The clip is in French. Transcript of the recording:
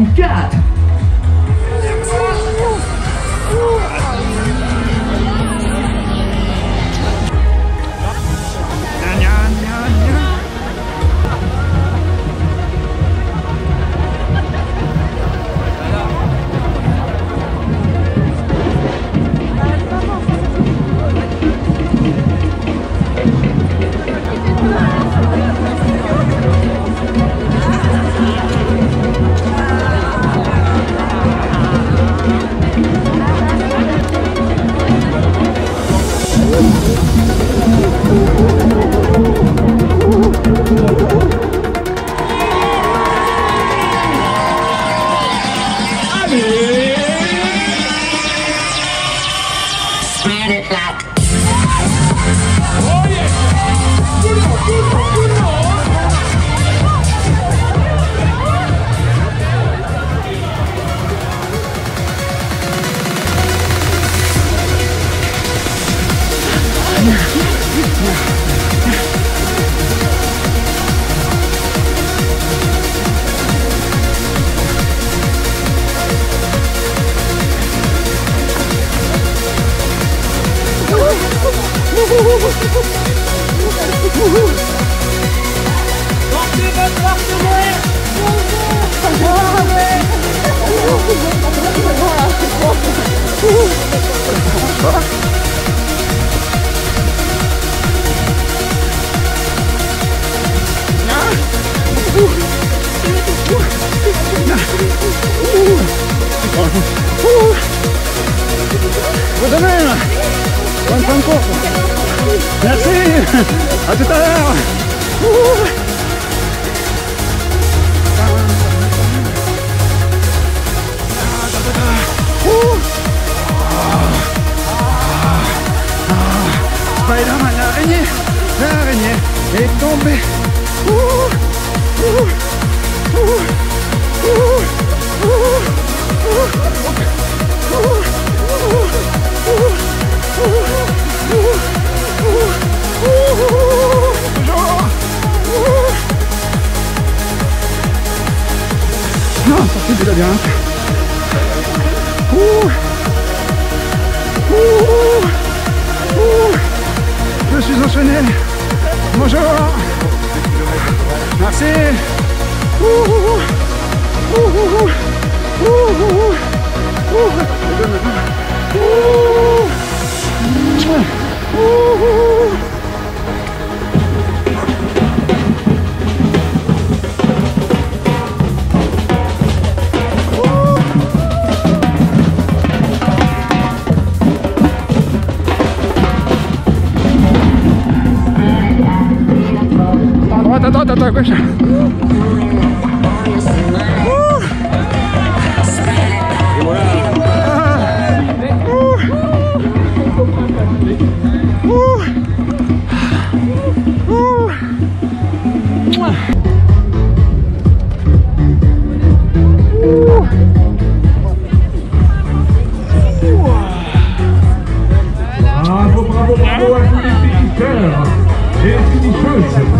Oh God! Vous Bonne course Merci À tout à l'heure Spider-Man, l'araignée L'araignée est tombée Sortez du labyrinthe. Ouh. Ouh. Ouh. Je suis enchaîné. Bonjour. Merci. What a diversion! Bravo, bravo, bravo